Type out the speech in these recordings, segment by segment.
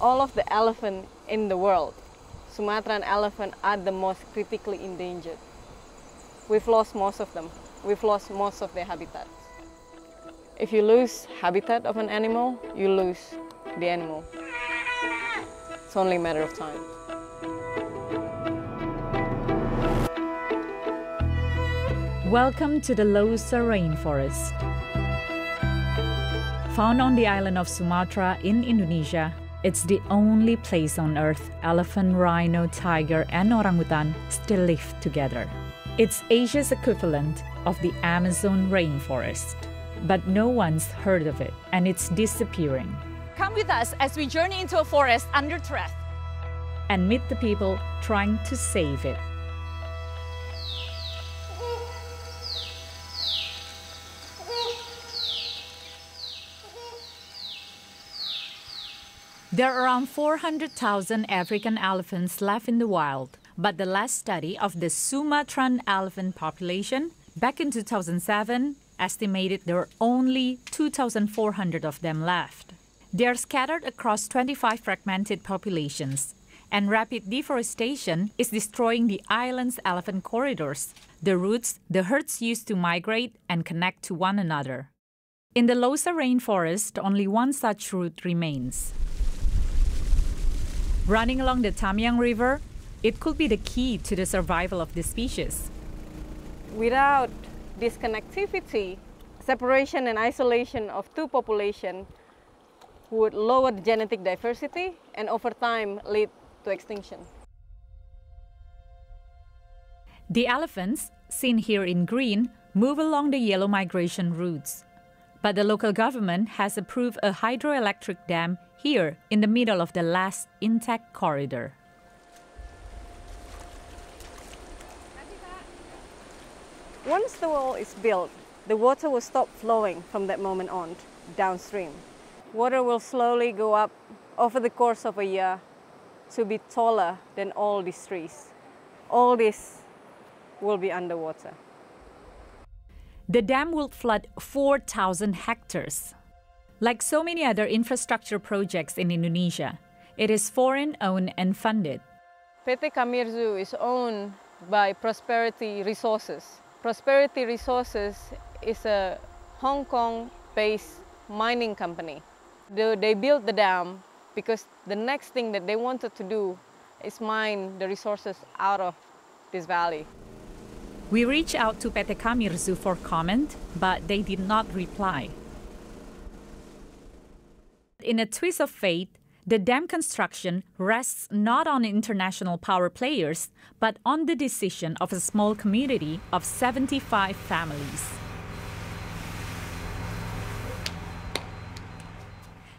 all of the elephant in the world, Sumatran elephant are the most critically endangered. We've lost most of them. We've lost most of their habitats. If you lose habitat of an animal, you lose the animal. It's only a matter of time. Welcome to the Leuser rainforest. Found on the island of Sumatra in Indonesia, it's the only place on earth elephant, rhino, tiger, and orangutan still live together. It's Asia's equivalent of the Amazon rainforest. But no one's heard of it, and it's disappearing. Come with us as we journey into a forest under threat. And meet the people trying to save it. There are around 400,000 African elephants left in the wild, but the last study of the Sumatran elephant population back in 2007 estimated there are only 2,400 of them left. They are scattered across 25 fragmented populations, and rapid deforestation is destroying the island's elephant corridors, the routes the herds use to migrate and connect to one another. In the Leuser rainforest, only one such route remains. Running along the Tamiang River, it could be the key to the survival of the species. Without this connectivity, separation and isolation of two populations would lower the genetic diversity and over time lead to extinction. The elephants, seen here in green, move along the yellow migration routes. But the local government has approved a hydroelectric dam here in the middle of the last intact corridor. Once the wall is built, the water will stop flowing from that moment on downstream. Water will slowly go up over the course of a year to be taller than all these trees. All this will be underwater. The dam will flood 4,000 hectares. Like so many other infrastructure projects in Indonesia, it is foreign owned and funded. PT Kamirzu is owned by Prosperity Resources. Prosperity Resources is a Hong Kong based mining company. They built the dam because the next thing that they wanted to do is mine the resources out of this valley. We reached out to PT Kamirzu for comment, but they did not reply. In a twist of fate, the dam construction rests not on international power players, but on the decision of a small community of 75 families.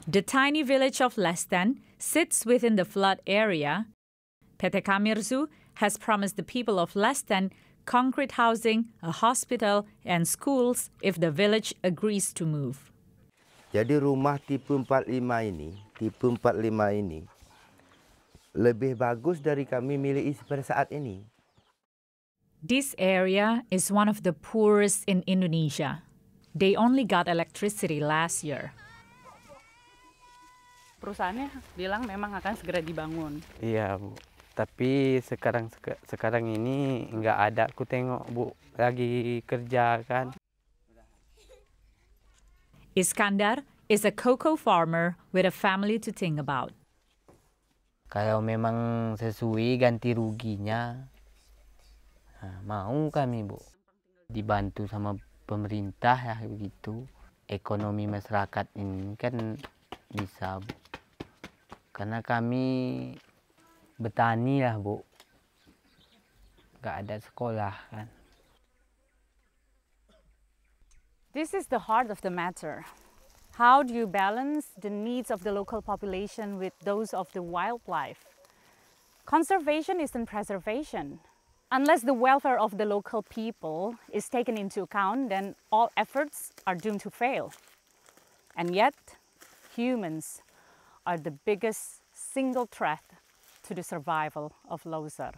The tiny village of Lesten sits within the flood area. PT Kamirzu has promised the people of Lesten concrete housing, a hospital, and schools if the village agrees to move. Jadi rumah tipe 45 ini, tipe 45 ini lebih bagus dari kami miliki pada saat ini. This area is one of the poorest in Indonesia. They only got electricity last year. Perusahaannya bilang memang akan segera dibangun. Iya, Bu. Tapi sekarang sekarang ini nggak ada. Aku tengok, Bu, lagi kerja kan. Iskandar is a cocoa farmer with a family to think about. Kalau memang sesuai ganti ruginya, nah, mau kami bu dibantu sama pemerintah ya begitu. Ekonomi masyarakat ini kan bisa bu. Karena kami betani lah bu, gak ada sekolah kan. This is the heart of the matter. How do you balance the needs of the local population with those of the wildlife? Conservation isn't preservation. Unless the welfare of the local people is taken into account, then all efforts are doomed to fail. And yet, humans are the biggest single threat to the survival of Leuser.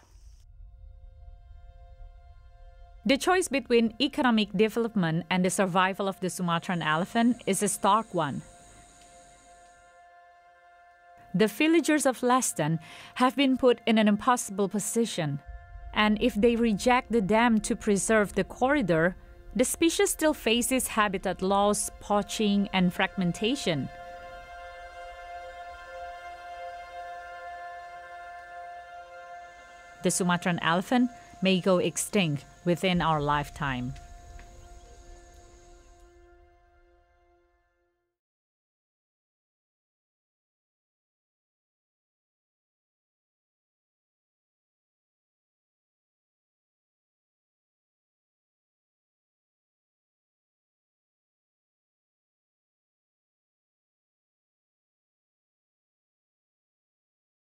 The choice between economic development and the survival of the Sumatran elephant is a stark one. the villagers of Lesten have been put in an impossible position. And if they reject the dam to preserve the corridor, the species still faces habitat loss, poaching, and fragmentation. The Sumatran elephant may go extinct within our lifetime.